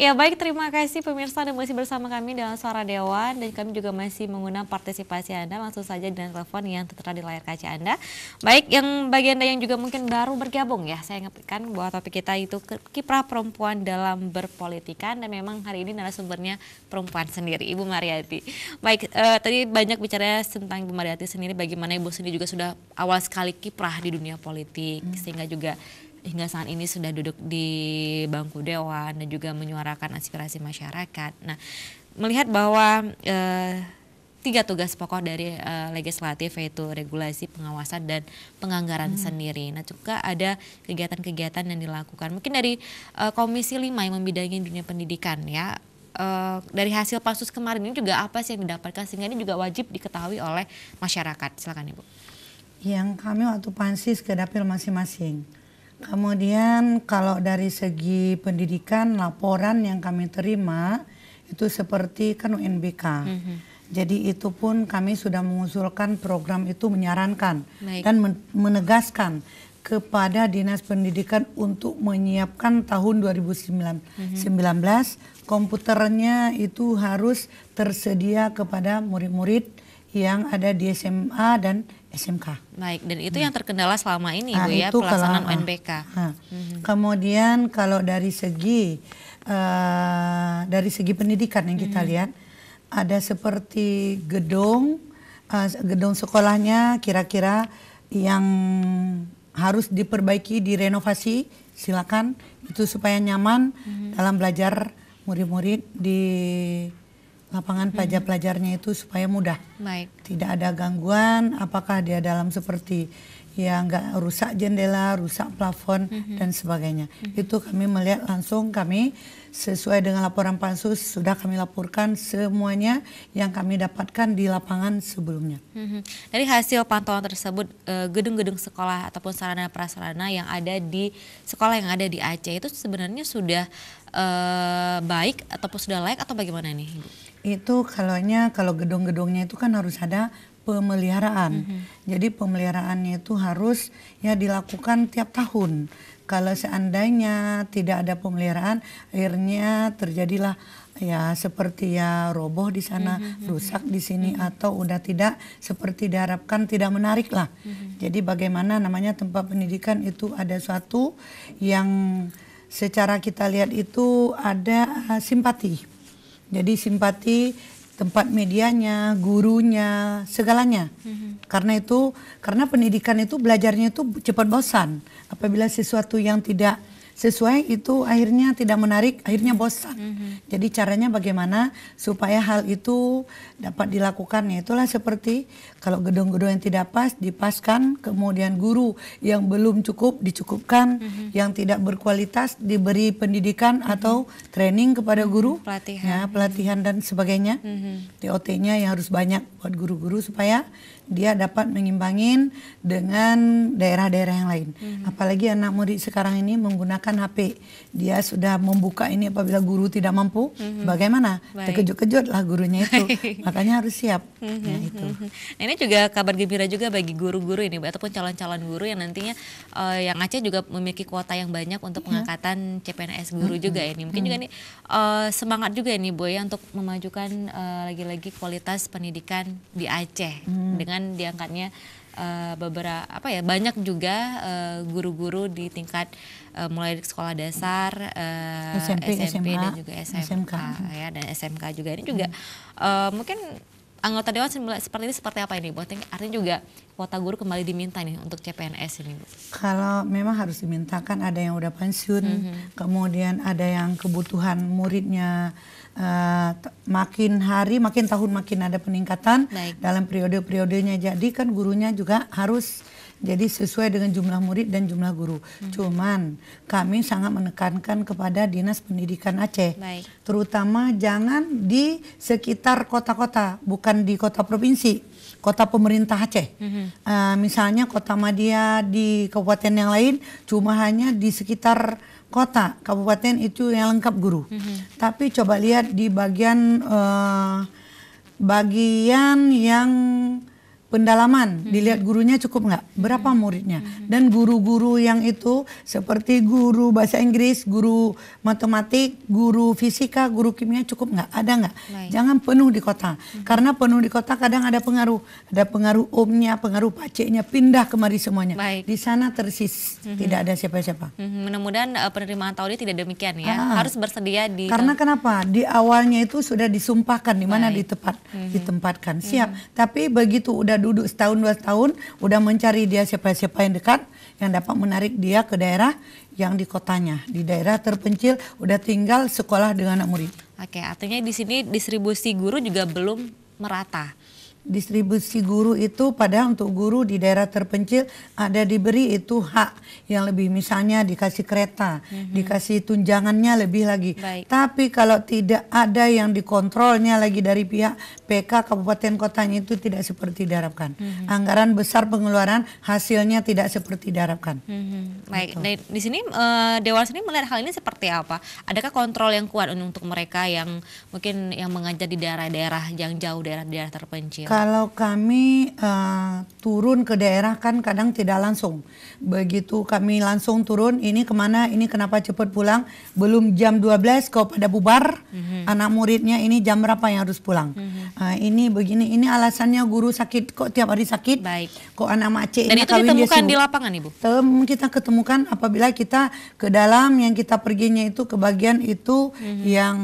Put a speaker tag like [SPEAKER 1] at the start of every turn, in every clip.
[SPEAKER 1] Ya baik, terima kasih pemirsa dan masih bersama kami dalam Suara Dewan dan kami juga masih mengundang partisipasi Anda langsung saja dengan telepon yang tertera di layar kaca Anda. Baik, yang bagi Anda yang juga mungkin baru bergabung ya, saya ingatkan bahwa topik kita itu kiprah perempuan dalam berpolitikan dan memang hari ini narasumbernya perempuan sendiri, Ibu Mariati. Baik, eh, tadi banyak bicara tentang Ibu Mariati sendiri, bagaimana Ibu sendiri juga sudah awal sekali kiprah di dunia politik, hmm. sehingga juga hingga saat ini sudah duduk di bangku dewan dan juga menyuarakan aspirasi masyarakat. Nah, melihat bahwa eh, tiga tugas pokok dari uh, legislatif yaitu regulasi, pengawasan dan penganggaran hmm. sendiri. Nah, juga ada kegiatan-kegiatan yang dilakukan. Mungkin dari uh, Komisi 5 yang membidangi dunia pendidikan ya. Uh, dari hasil pansus kemarin ini juga apa sih yang didapatkan sehingga ini juga wajib diketahui oleh masyarakat. Silakan Ibu.
[SPEAKER 2] Yang kami waktu pansus ke dapil masing-masing Kemudian kalau dari segi pendidikan laporan yang kami terima itu seperti kan UNBK. Mm -hmm. Jadi itu pun kami sudah mengusulkan program itu menyarankan Baik. dan menegaskan kepada Dinas Pendidikan untuk menyiapkan tahun 2019 mm -hmm. komputernya itu harus tersedia kepada murid-murid yang ada di SMA dan SMK.
[SPEAKER 1] Baik, dan itu nah. yang terkendala selama ini nah, Bu ya pelaksanaan kalau, UNBK.
[SPEAKER 2] Nah. Hmm. Kemudian kalau dari segi uh, dari segi pendidikan yang kita hmm. lihat ada seperti gedung uh, gedung sekolahnya kira-kira yang harus diperbaiki, direnovasi, silakan itu supaya nyaman hmm. dalam belajar murid-murid di lapangan pelajar-pelajarnya itu supaya mudah. Baik. Tidak ada gangguan, apakah dia dalam seperti ya nggak rusak jendela, rusak plafon mm -hmm. dan sebagainya. Mm -hmm. Itu kami melihat langsung kami sesuai dengan laporan pansus sudah kami laporkan semuanya yang kami dapatkan di lapangan sebelumnya. Mm -hmm.
[SPEAKER 1] Dari hasil pantauan tersebut eh, gedung-gedung sekolah ataupun sarana prasarana yang ada di sekolah yang ada di Aceh itu sebenarnya sudah uh, baik ataupun sudah layak atau bagaimana nih, Ibu?
[SPEAKER 2] Itu kalaunya kalau gedung-gedungnya itu kan harus ada pemeliharaan. Mm -hmm. Jadi pemeliharaannya itu harus ya dilakukan tiap tahun. Kalau seandainya tidak ada pemeliharaan, akhirnya terjadilah ya seperti ya roboh di sana, mm -hmm. rusak di sini mm -hmm. atau udah tidak seperti diharapkan tidak menarik lah. Mm -hmm. Jadi bagaimana namanya tempat pendidikan itu ada suatu yang secara kita lihat itu ada simpati jadi simpati tempat medianya, gurunya, segalanya. Mm-hmm. Karena itu, karena pendidikan itu belajarnya itu cepat bosan. Apabila sesuatu yang tidak sesuai itu akhirnya tidak menarik, akhirnya bosan. Mm -hmm. Jadi caranya bagaimana supaya hal itu dapat dilakukan ya itulah seperti kalau gedung-gedung yang tidak pas dipaskan, kemudian guru yang belum cukup dicukupkan, mm -hmm. yang tidak berkualitas diberi pendidikan mm -hmm. atau training kepada guru, pelatihan, ya, pelatihan dan sebagainya. Mm -hmm. TOT-nya yang harus banyak buat guru-guru supaya dia dapat mengimbangin dengan daerah-daerah yang lain. Hmm. Apalagi anak murid sekarang ini menggunakan HP. Dia sudah membuka ini apabila guru tidak mampu, hmm. bagaimana? Terkejut-kejut lah gurunya itu. Makanya harus siap. Hmm. Nah, itu.
[SPEAKER 1] Hmm. Nah, ini juga kabar gembira juga bagi guru-guru ini ataupun calon-calon guru yang nantinya uh, yang Aceh juga memiliki kuota yang banyak untuk iya. pengangkatan CPNS guru hmm. juga ini. Mungkin hmm. juga ini uh, semangat juga ini Bu ya untuk memajukan uh, lagi-lagi kualitas pendidikan di Aceh hmm. dengan dengan diangkatnya uh, beberapa apa ya banyak juga eh, guru-guru uh, di tingkat uh, mulai sekolah dasar uh, SMP, SMP SMA, dan juga SMK SMK. ya dan SMK juga ini juga hmm. uh, mungkin anggota dewan seperti ini seperti apa ini? Buat artinya juga kuota guru kembali diminta nih untuk CPNS ini, Bu.
[SPEAKER 2] Kalau memang harus dimintakan ada yang udah pensiun, mm -hmm. kemudian ada yang kebutuhan muridnya uh, makin hari makin tahun makin ada peningkatan Baik. dalam periode-periodenya jadi kan gurunya juga harus jadi sesuai dengan jumlah murid dan jumlah guru. Hmm. Cuman kami sangat menekankan kepada Dinas Pendidikan Aceh, Baik. terutama jangan di sekitar kota-kota, bukan di kota provinsi, kota pemerintah Aceh. Hmm. Uh, misalnya kota Madia di kabupaten yang lain, cuma hanya di sekitar kota, kabupaten itu yang lengkap guru. Mm -hmm. Tapi coba lihat di bagian uh, bagian yang pendalaman, dilihat gurunya cukup nggak, berapa muridnya, dan guru-guru yang itu seperti guru bahasa Inggris, guru matematik, guru fisika, guru kimia cukup nggak, ada nggak? Jangan penuh di kota, karena penuh di kota kadang ada pengaruh, ada pengaruh omnya, pengaruh paceknya pindah kemari semuanya.
[SPEAKER 1] Baik.
[SPEAKER 2] Di sana tersis, tidak ada siapa-siapa.
[SPEAKER 1] Mhm, Mudah-mudahan eh, penerimaan tahun ini tidak demikian ya.
[SPEAKER 2] Ah.
[SPEAKER 1] Harus bersedia di
[SPEAKER 2] Karena kenapa? Di awalnya itu sudah disumpahkan di mana di tempat ditempatkan. Siap. Tapi begitu udah duduk setahun dua tahun, udah mencari dia siapa-siapa yang dekat yang dapat menarik dia ke daerah yang di kotanya, di daerah terpencil udah tinggal sekolah dengan anak murid.
[SPEAKER 1] Oke, artinya di sini distribusi guru juga belum merata.
[SPEAKER 2] Distribusi guru itu pada untuk guru di daerah terpencil ada diberi itu hak yang lebih misalnya dikasih kereta, dikasih tunjangannya lebih lagi.
[SPEAKER 1] Baik.
[SPEAKER 2] Tapi kalau tidak ada yang dikontrolnya lagi dari pihak PK kabupaten kotanya itu tidak seperti diharapkan. Anggaran besar pengeluaran hasilnya tidak seperti diharapkan.
[SPEAKER 1] Mhm, Baik, Nah, di sini eh, Dewan sendiri melihat hal ini seperti apa? Adakah kontrol yang kuat untuk mereka yang mungkin yang mengajar di daerah-daerah yang jauh daerah-daerah terpencil?
[SPEAKER 2] Kalau kami eh, turun ke daerah kan kadang tidak langsung. Begitu kami langsung turun, ini ke mana, ini kenapa cepat pulang? Belum jam 12 kau pada bubar, anak muridnya ini jam berapa yang harus pulang? Eh, ini begini, ini alasannya guru sakit, kok tiap hari sakit?
[SPEAKER 1] Baik.
[SPEAKER 2] Kok anak macet
[SPEAKER 1] Dan itu ditemukan di lapangan, Ibu?
[SPEAKER 2] Tem kita ketemukan apabila kita ke dalam yang kita perginya itu ke bagian itu yang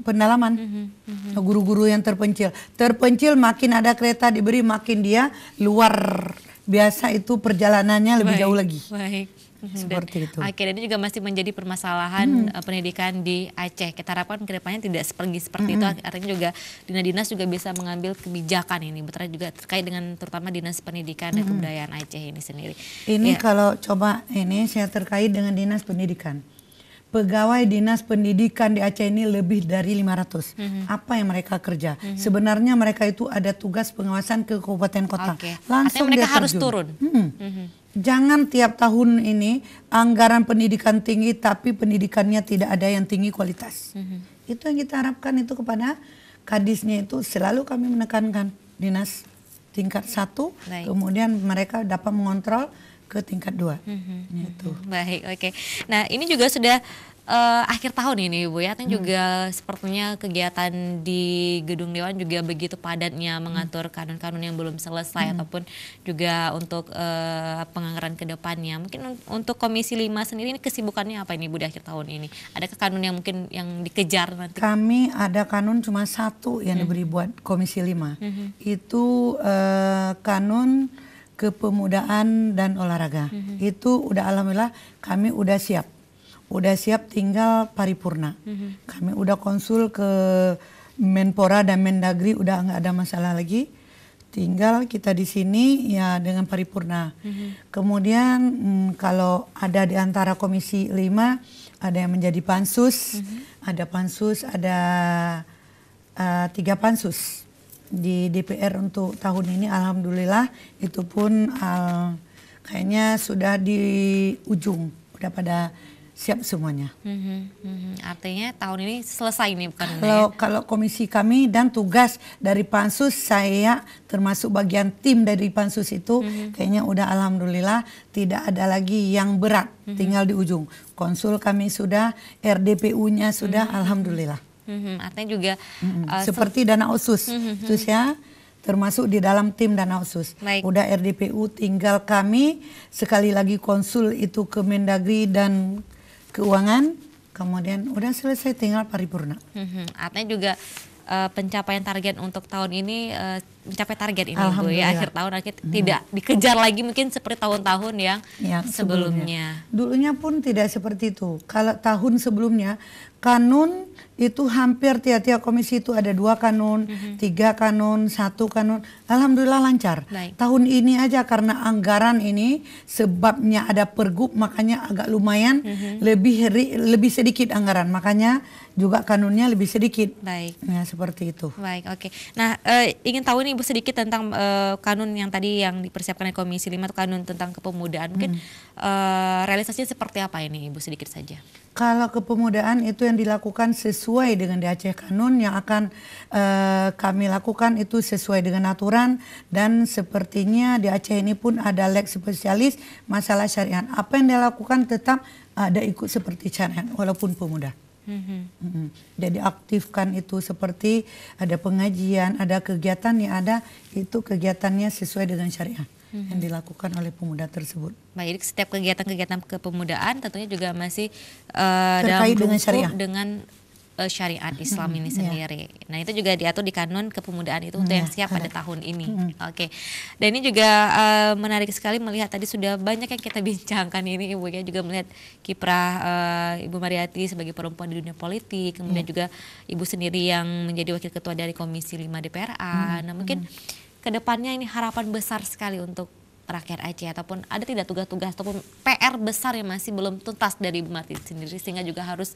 [SPEAKER 2] pendalaman guru-guru yang terpencil terpencil makin ada kereta diberi makin dia luar biasa itu perjalanannya lebih
[SPEAKER 1] Baik,
[SPEAKER 2] jauh lagi
[SPEAKER 1] Baik. Mhm,
[SPEAKER 2] Seperti
[SPEAKER 1] dan,
[SPEAKER 2] itu.
[SPEAKER 1] Oke, dan ini juga masih menjadi permasalahan eh, pendidikan di Aceh. Kita harapkan ke depannya tidak seperti seperti itu. Artinya juga dinas-dinas juga bisa mengambil kebijakan ini, betul juga terkait dengan terutama dinas pendidikan dan kebudayaan Aceh ini sendiri.
[SPEAKER 2] Ini
[SPEAKER 1] Ya.
[SPEAKER 2] kalau coba ini saya terkait dengan dinas pendidikan. Pegawai dinas pendidikan di Aceh ini lebih dari 500.
[SPEAKER 1] Mhm.
[SPEAKER 2] Apa yang mereka kerja? Sebenarnya mereka itu ada tugas pengawasan ke kabupaten kota.
[SPEAKER 1] Oke.
[SPEAKER 2] Langsung
[SPEAKER 1] Artinya mereka
[SPEAKER 2] dia
[SPEAKER 1] harus
[SPEAKER 2] terjun.
[SPEAKER 1] turun.
[SPEAKER 2] Hmm.
[SPEAKER 1] Mhm.
[SPEAKER 2] Jangan tiap tahun ini anggaran pendidikan tinggi tapi pendidikannya tidak ada yang tinggi kualitas.
[SPEAKER 1] Mhm.
[SPEAKER 2] Itu yang kita harapkan itu kepada kadisnya itu selalu kami menekankan dinas tingkat satu,
[SPEAKER 1] Baik.
[SPEAKER 2] kemudian mereka dapat mengontrol ke tingkat dua.
[SPEAKER 1] Mhm.
[SPEAKER 2] Gitu.
[SPEAKER 1] Baik, oke. Nah, ini juga sudah eh, akhir tahun ini, Bu ya.
[SPEAKER 2] Hmm.
[SPEAKER 1] Artinya juga sepertinya kegiatan di Gedung Dewan juga begitu padatnya mengatur
[SPEAKER 2] Hmm.
[SPEAKER 1] kanun-kanun yang belum selesai ataupun juga untuk eh, penganggaran ke depannya. Mungkin un- untuk Komisi 5 sendiri ini kesibukannya apa ini Bu di akhir tahun ini? Adakah kanun yang mungkin yang dikejar nanti?
[SPEAKER 2] Kami ada kanun cuma satu yang diberi buat Komisi 5. Itu eh, kanun kepemudaan dan olahraga. Itu udah alhamdulillah kami udah siap. Udah siap tinggal paripurna. Kami udah konsul ke Menpora dan Mendagri udah nggak ada masalah lagi. Tinggal kita di sini ya dengan paripurna. Kemudian mm, kalau ada di antara komisi 5 ada yang menjadi pansus, ada pansus, ada uh, tiga pansus di DPR untuk tahun ini. Alhamdulillah itu pun uh, kayaknya sudah di ujung, udah pada siap semuanya.
[SPEAKER 1] Mhm, mhm. Artinya tahun ini selesai nih bukan Bu, ya?
[SPEAKER 2] Kalau kalau komisi kami dan tugas dari pansus saya termasuk bagian tim dari pansus itu kayaknya udah alhamdulillah tidak ada lagi yang berat tinggal di ujung. Konsul kami sudah, RDPU-nya sudah alhamdulillah.
[SPEAKER 1] Mhm, Artinya juga eh, sel-
[SPEAKER 2] Seperti dana usus itu saya termasuk di dalam tim dana usus.
[SPEAKER 1] Baik.
[SPEAKER 2] Udah RDPU tinggal kami sekali lagi konsul itu ke Mendagri dan keuangan kemudian udah selesai tinggal paripurna.
[SPEAKER 1] Mhm, Artinya juga eh, pencapaian target untuk tahun ini eh, mencapai target ini Bu ya akhir tahun akhir tidak dikejar lagi mungkin seperti tahun-tahun yang
[SPEAKER 2] yang
[SPEAKER 1] sebelumnya.
[SPEAKER 2] Dulunya pun tidak seperti itu. Kalau tahun sebelumnya kanun itu hampir tiap-tiap komisi itu ada dua kanun, tiga kanun, satu kanun. Alhamdulillah lancar.
[SPEAKER 1] Baik.
[SPEAKER 2] Tahun ini aja karena anggaran ini sebabnya ada pergub makanya agak lumayan lebih ri- lebih sedikit anggaran makanya juga kanunnya lebih sedikit.
[SPEAKER 1] Baik.
[SPEAKER 2] Ya seperti itu.
[SPEAKER 1] Baik, oke. Nah, eh, ingin tahu nih Ibu sedikit tentang eh, kanun yang tadi yang dipersiapkan oleh Komisi 5 atau kanun tentang kepemudaan. Mungkin
[SPEAKER 2] Hmm.
[SPEAKER 1] eh, realisasinya seperti apa ini Ibu sedikit saja?
[SPEAKER 2] Kalau kepemudaan itu yang dilakukan sesuai dengan di Aceh Kanun yang akan uh, kami lakukan itu sesuai dengan aturan dan sepertinya di Aceh ini pun ada lek spesialis masalah syariat. Apa yang dilakukan tetap ada ikut seperti syariat walaupun pemuda. Mm-hmm. Mm-hmm. Jadi aktifkan itu seperti ada pengajian, ada kegiatan yang ada itu kegiatannya sesuai dengan syariat hmm. yang dilakukan oleh pemuda tersebut.
[SPEAKER 1] Baik, jadi setiap kegiatan-kegiatan kepemudaan tentunya juga masih uh,
[SPEAKER 2] terkait dalam dengan syariat.
[SPEAKER 1] dengan uh, syariat Islam ini iya. sendiri. Yeah. Nah itu juga diatur di kanun kepemudaan itu untuk yeah. yang siap pada tahun ini. Mm. Oke. Okay. Dan ini juga uh, menarik sekali melihat tadi sudah banyak yang kita bincangkan ini Ibu ya juga melihat kiprah uh, Ibu Mariati sebagai perempuan di dunia politik, kemudian yeah. juga Ibu sendiri yang menjadi wakil ketua dari Komisi 5 DPRA. Mm. Nah mungkin mm ke depannya ini harapan besar sekali untuk rakyat Aceh ataupun ada tidak tugas-tugas ataupun PR besar yang masih belum tuntas dari Ibu Martin sendiri sehingga juga harus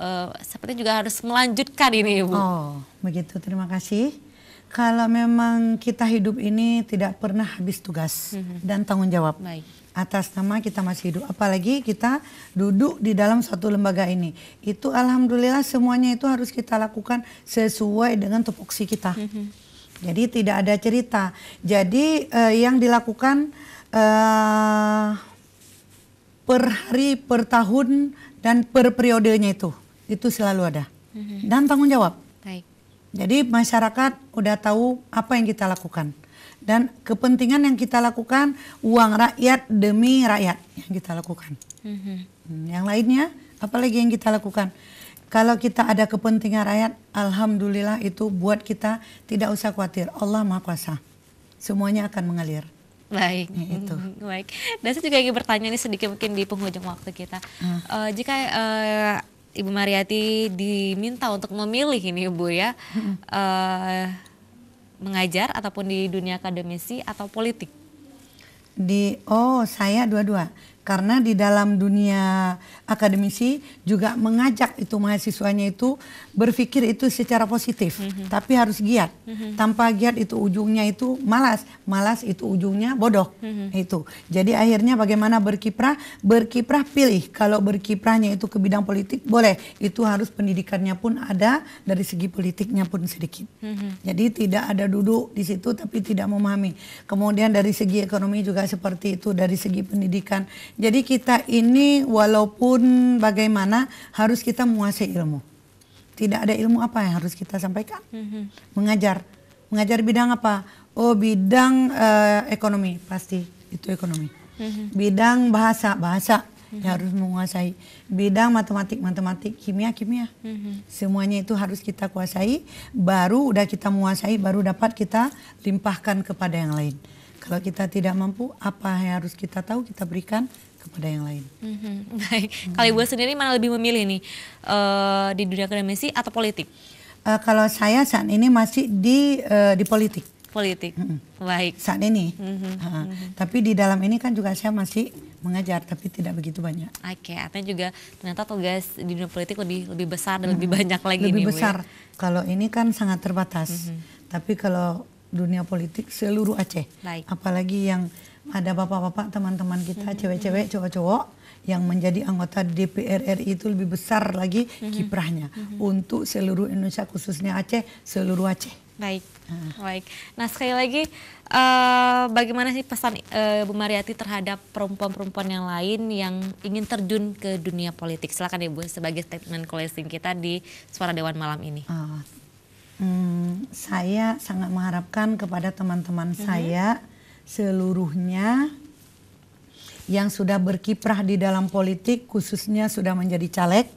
[SPEAKER 1] uh, seperti juga harus melanjutkan ini Ibu.
[SPEAKER 2] Oh, begitu. Terima kasih. Kalau memang kita hidup ini tidak pernah habis tugas mm-hmm. dan tanggung jawab. Baik. Atas nama kita masih hidup, apalagi kita duduk di dalam suatu lembaga ini. Itu alhamdulillah semuanya itu harus kita lakukan sesuai dengan tupoksi kita. Mm-hmm jadi tidak ada cerita. Jadi uh, yang dilakukan uh, per hari, per tahun dan per periodenya itu itu selalu ada mm-hmm. dan tanggung jawab. Baik. Jadi masyarakat udah tahu apa yang kita lakukan dan kepentingan yang kita lakukan uang rakyat demi rakyat yang kita lakukan. Mm-hmm. Yang lainnya apalagi yang kita lakukan? Kalau kita ada kepentingan rakyat, alhamdulillah itu buat kita tidak usah khawatir. Allah Maha Kuasa. Semuanya akan mengalir.
[SPEAKER 1] Baik, ya, itu. Baik. Dan saya juga ingin bertanya ini sedikit mungkin di penghujung waktu kita. Hmm. Uh, jika uh, Ibu Mariati diminta untuk memilih ini Ibu ya, hmm. uh, mengajar ataupun di dunia akademisi atau politik?
[SPEAKER 2] Di oh saya dua-dua karena di dalam dunia akademisi juga mengajak itu mahasiswanya itu berpikir itu secara positif, mm -hmm. tapi harus giat. Mm -hmm. Tanpa giat itu ujungnya itu malas, malas itu ujungnya bodoh. Mm -hmm. Itu. Jadi akhirnya bagaimana berkiprah? Berkiprah pilih. Kalau berkiprahnya itu ke bidang politik boleh. Itu harus pendidikannya pun ada dari segi politiknya pun sedikit. Mm -hmm. Jadi tidak ada duduk di situ tapi tidak memahami. Kemudian dari segi ekonomi juga seperti itu dari segi pendidikan jadi kita ini walaupun bagaimana harus kita menguasai ilmu. Tidak ada ilmu apa yang harus kita sampaikan. Mm-hmm. Mengajar. Mengajar bidang apa? Oh bidang uh, ekonomi pasti itu ekonomi. Mm-hmm. Bidang bahasa bahasa mm-hmm. harus menguasai. Bidang matematik matematik, kimia kimia. Mm-hmm. Semuanya itu harus kita kuasai. Baru udah kita menguasai, baru dapat kita limpahkan kepada yang lain. Kalau kita tidak mampu, apa yang harus kita tahu kita berikan kepada yang lain.
[SPEAKER 1] Mm-hmm. Baik. Hmm. Kalau ibu sendiri mana lebih memilih nih uh, di dunia akademisi atau politik?
[SPEAKER 2] Uh, kalau saya saat ini masih di uh, di politik.
[SPEAKER 1] Politik. Mm-hmm. Baik.
[SPEAKER 2] Saat ini. Mm-hmm. Uh, mm-hmm. Tapi di dalam ini kan juga saya masih mengajar, tapi tidak begitu banyak.
[SPEAKER 1] Oke, okay. artinya juga ternyata tugas di dunia politik lebih lebih besar dan mm-hmm. lebih banyak lagi.
[SPEAKER 2] Lebih
[SPEAKER 1] nih,
[SPEAKER 2] besar. Ya? Kalau ini kan sangat terbatas. Mm-hmm. Tapi kalau dunia politik seluruh Aceh. Baik. Apalagi yang ada bapak-bapak teman-teman kita cewek-cewek cowok-cowok yang menjadi anggota DPR RI itu lebih besar lagi kiprahnya untuk seluruh Indonesia khususnya Aceh seluruh Aceh.
[SPEAKER 1] Baik, nah. baik. Nah sekali lagi uh, bagaimana sih pesan uh, Bu Mariati terhadap perempuan-perempuan yang lain yang ingin terjun ke dunia politik? Silakan Ibu sebagai statement closing kita di Suara Dewan malam ini. Uh,
[SPEAKER 2] Hmm, saya sangat mengharapkan kepada teman-teman mm-hmm. saya seluruhnya yang sudah berkiprah di dalam politik khususnya sudah menjadi caleg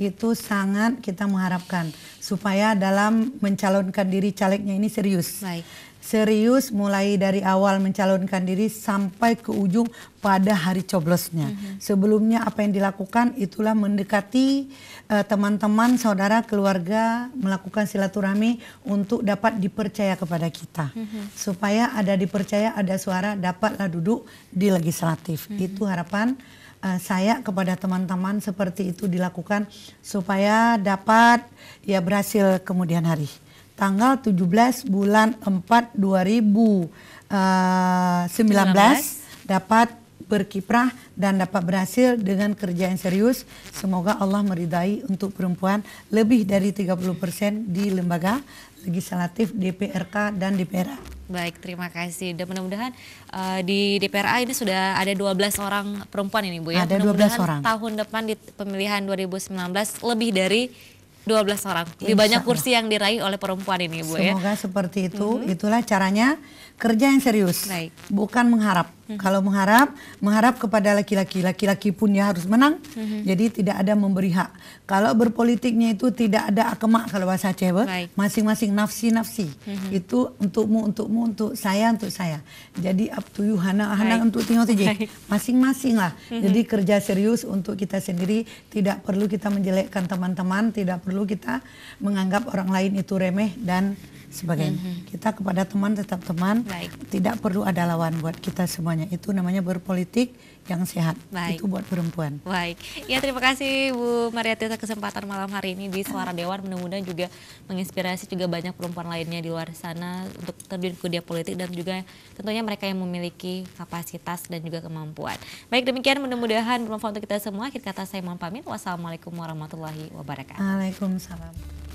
[SPEAKER 2] itu sangat kita mengharapkan supaya dalam mencalonkan diri calegnya ini serius. Baik serius mulai dari awal mencalonkan diri sampai ke ujung pada hari coblosnya. Mm -hmm. Sebelumnya apa yang dilakukan itulah mendekati eh, teman-teman, uh, saudara, keluarga melakukan silaturahmi untuk dapat dipercaya kepada kita. Mm -hmm. Supaya ada dipercaya, ada suara, dapatlah duduk di legislatif. Mm -hmm. Itu harapan uh, saya kepada teman-teman seperti itu dilakukan supaya dapat ya berhasil kemudian hari tanggal 17 bulan 4 2019 uh, dapat berkiprah dan dapat berhasil dengan kerja yang serius. Semoga Allah meridai untuk perempuan lebih dari 30% di lembaga legislatif DPRK dan DPRA.
[SPEAKER 1] Baik, terima kasih. Dan mudah-mudahan uh, di DPRA ini sudah ada 12 orang perempuan ini Bu ya.
[SPEAKER 2] Ada 12 orang.
[SPEAKER 1] tahun depan di pemilihan 2019 lebih dari 12 orang. Lebih banyak kursi yang diraih oleh perempuan ini, Bu
[SPEAKER 2] Semoga ya. Semoga seperti itu. Mm -hmm. Itulah caranya kerja yang serius. Baik. Bukan mengharap. Hmm. Kalau mengharap, mengharap kepada laki-laki, laki-laki pun ya harus menang. Hmm. Jadi tidak ada memberi hak. Kalau berpolitiknya itu tidak ada akemak kalau bahasa Aceh, masing-masing nafsi-nafsi. Hmm. Itu untukmu, untukmu, untuk saya, untuk saya. Jadi up to you, Hana, Hana untuk tinggal saja. Masing-masing lah. Hmm. Jadi kerja serius untuk kita sendiri. Tidak perlu kita menjelekkan teman-teman, tidak perlu kita menganggap orang lain itu remeh dan sebagainya. Mm -hmm. Kita kepada teman tetap teman, Baik. tidak perlu ada lawan buat kita semuanya. Itu namanya berpolitik yang sehat. Baik. Itu buat perempuan.
[SPEAKER 1] Baik. Ya terima kasih Bu Mariati atas kesempatan malam hari ini di Suara Dewan. Mudah-mudahan juga menginspirasi juga banyak perempuan lainnya di luar sana untuk terjun ke dunia politik dan juga tentunya mereka yang memiliki kapasitas dan juga kemampuan. Baik demikian mudah-mudahan bermanfaat untuk kita semua. Akhir kata saya mohon pamit. Wassalamualaikum warahmatullahi wabarakatuh.
[SPEAKER 2] Waalaikumsalam.